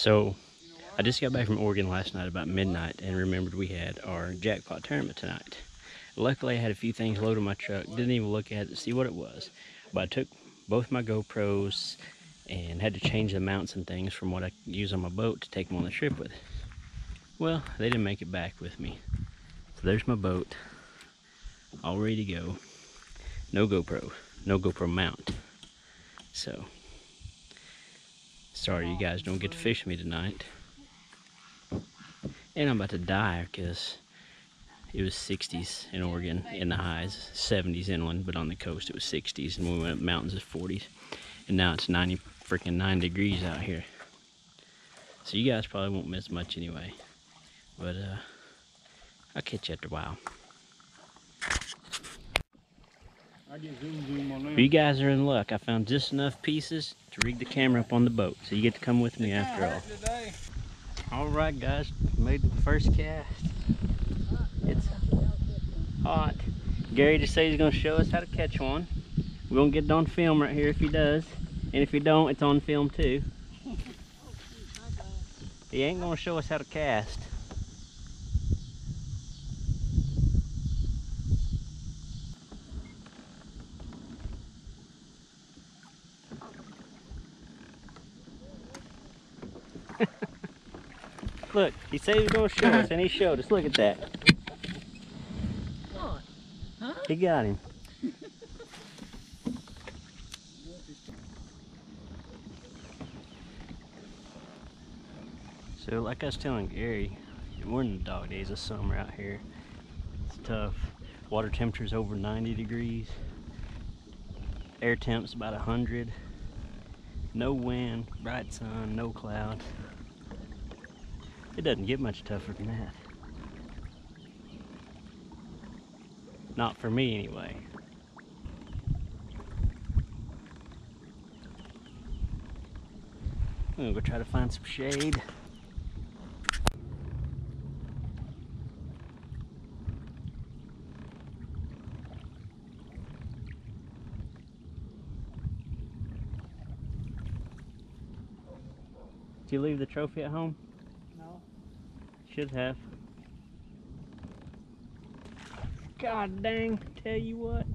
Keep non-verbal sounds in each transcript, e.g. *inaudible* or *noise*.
So I just got back from Oregon last night about midnight and remembered we had our jackpot tournament tonight. Luckily, I had a few things loaded in my truck. Didn't even look at it to see what it was. But I took both my GoPros and had to change the mounts and things from what I use on my boat to take them on the trip with. Well, they didn't make it back with me. So there's my boat, all ready to go. No GoPro, no GoPro mount. So, sorry you guys don't get to fish me tonight. And I'm about to die because it was 60s in Oregon in the highs, 70s inland, but on the coast it was 60s, and we went up mountains it's 40s. And now it's 90 freaking 9 degrees out here. So you guys probably won't miss much anyway. But uh, I'll catch you after a while. You guys are in luck. I found just enough pieces to rig the camera up on the boat. So you get to come with me after all. All right, guys. Made the first cast. It's hot. Gary just said he's going to show us how to catch one. We're going to get it on film right here if he does. And if he don't, it's on film too. *laughs* He ain't going to show us how to cast. *laughs* Look, he said he was going to show us, and he showed us. Look at that. What? Huh? He got him. *laughs* so, like I was telling Gary, we're in the dog days of summer out here. It's tough. Water temperature's over 90 degrees. Air temp's about 100. No wind, bright sun, no clouds. It doesn't get much tougher than that. Not for me, anyway. I'm gonna go try to find some shade. Did you leave the trophy at home? No. Should have. God dang, tell you what.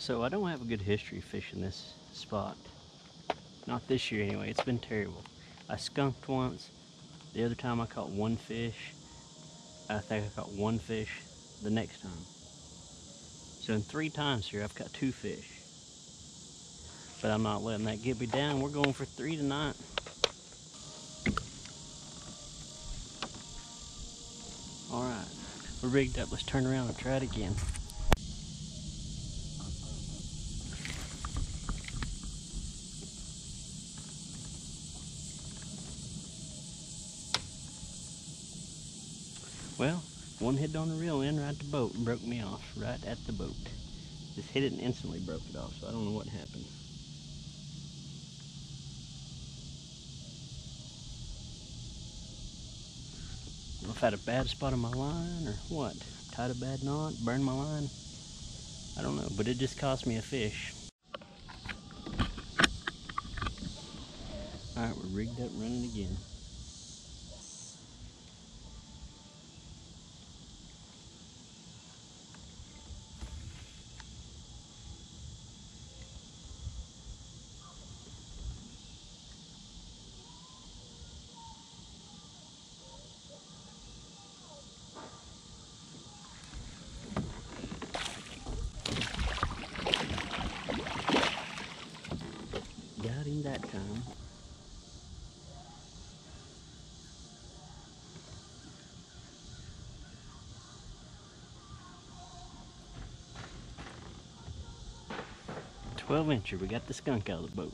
So I don't have a good history fishing this spot. Not this year anyway, it's been terrible. I skunked once. The other time I caught one fish. I think I caught one fish the next time. So in three times here I've caught two fish. But I'm not letting that get me down. We're going for three tonight. Alright, we're rigged up. Let's turn around and try it again. Well, one hit on the reel end right at the boat and broke me off right at the boat. Just hit it and instantly broke it off, so I don't know what happened. I if I had a bad spot on my line or what. Tied a bad knot, burned my line. I don't know, but it just cost me a fish. Alright, we're rigged up running again. 12 incher. We got the skunk out of the boat.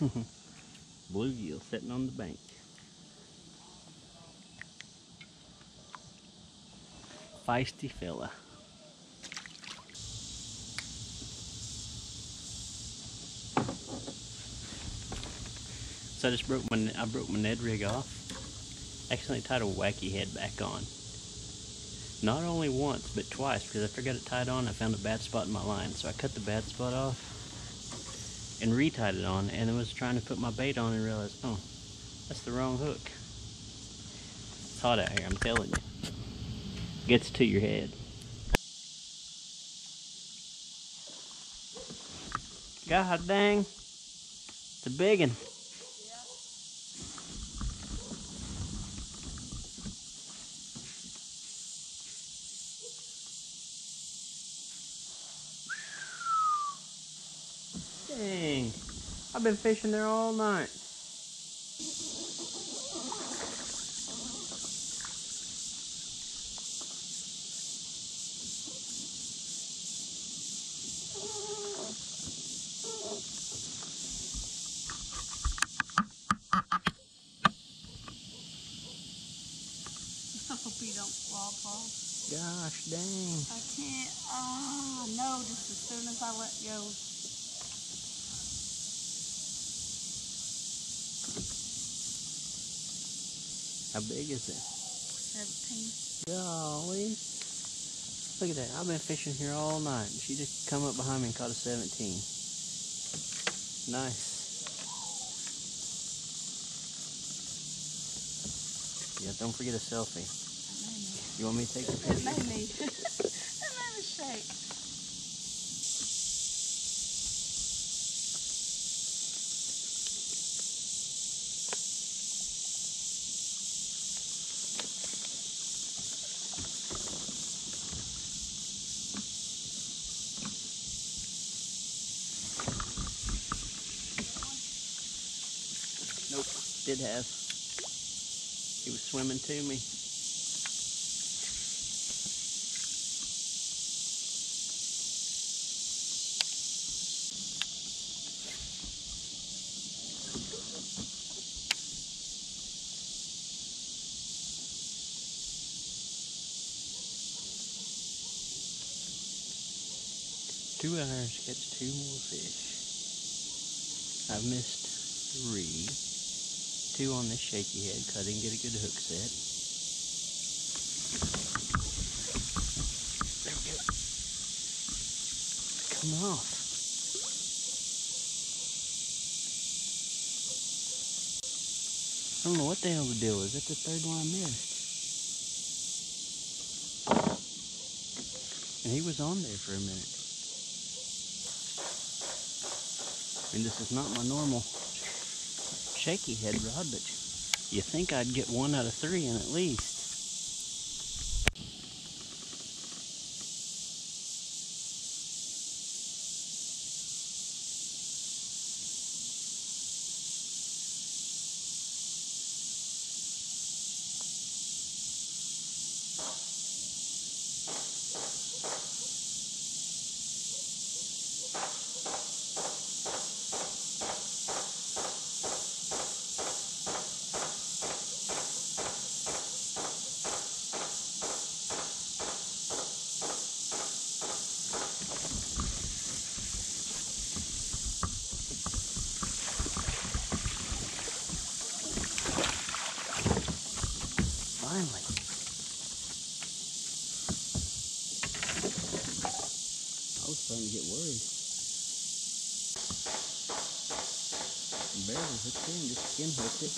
*laughs* Bluegill sitting on the bank. Feisty fella. So I just broke my I broke my Ned rig off accidentally tied a wacky head back on. Not only once, but twice, because I got it tied on, I found a bad spot in my line. So I cut the bad spot off and retied it on, and I was trying to put my bait on and realized, oh, that's the wrong hook. It's hot out here, I'm telling you. It Gets to your head. God dang. It's a big one. Dang. I've been fishing there all night. hope you don't fall, Paul. Gosh dang. I can't. Ah, oh, no, just as soon as I let go. How big is it? 17. Golly. Look at that. I've been fishing here all night. She just come up behind me and caught a 17. Nice. Yeah, don't forget a selfie. You want me to take a picture? It made me. *laughs* it made me shake. Did have. He was swimming to me. Two hours gets two more fish. I've missed three. Two on this shaky head because I didn't get a good hook set. There we go. Come off. I don't know what the hell the deal is. That's the third one I missed. And he was on there for a minute. Mean, this is not my normal shaky head rod, but you think I'd get one out of three in at least. Was starting to get worried. Barely hooked in, just skin hooked it.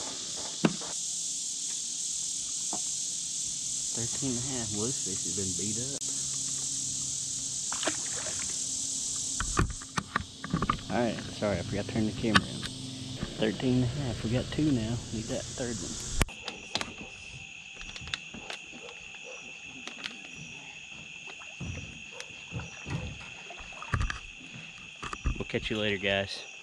13 and a half. Well, this fish has been beat up. Alright, sorry, I forgot to turn the camera on. 13 and a half. We got two now. Need that third one. Catch you later, guys.